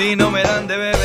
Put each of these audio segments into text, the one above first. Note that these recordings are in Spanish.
si no me dan de beber.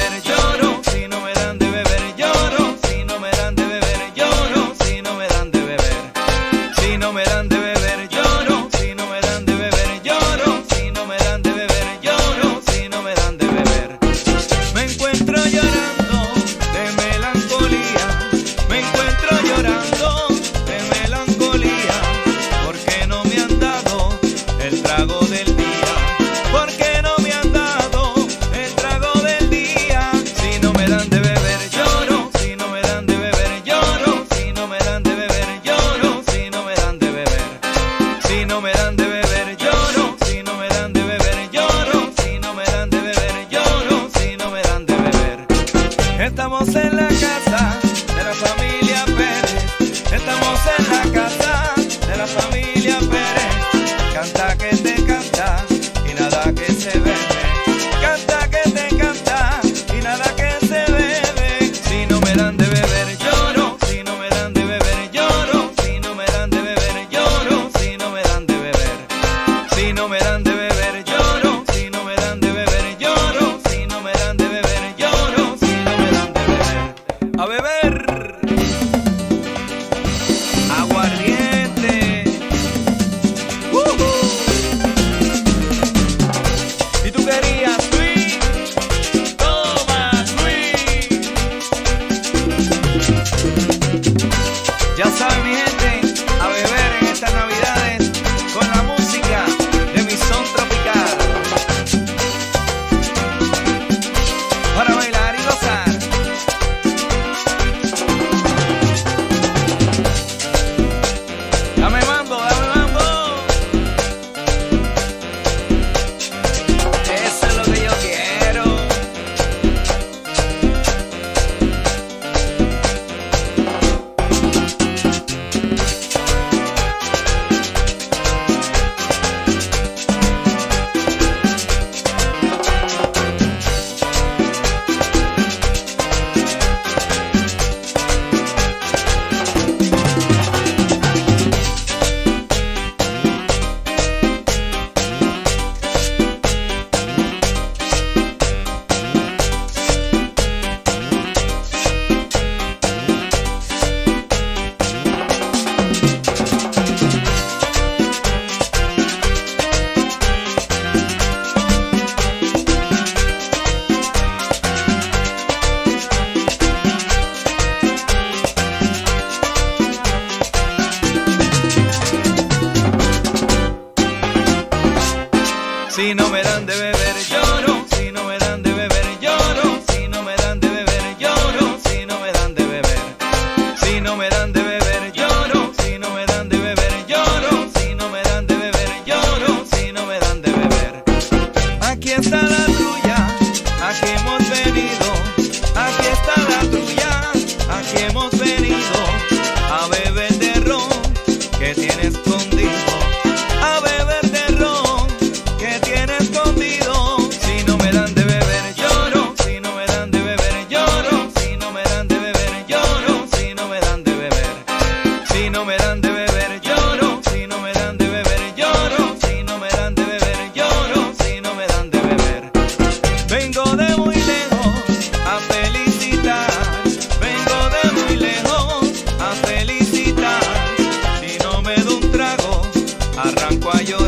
si no me dan de beber. Guayo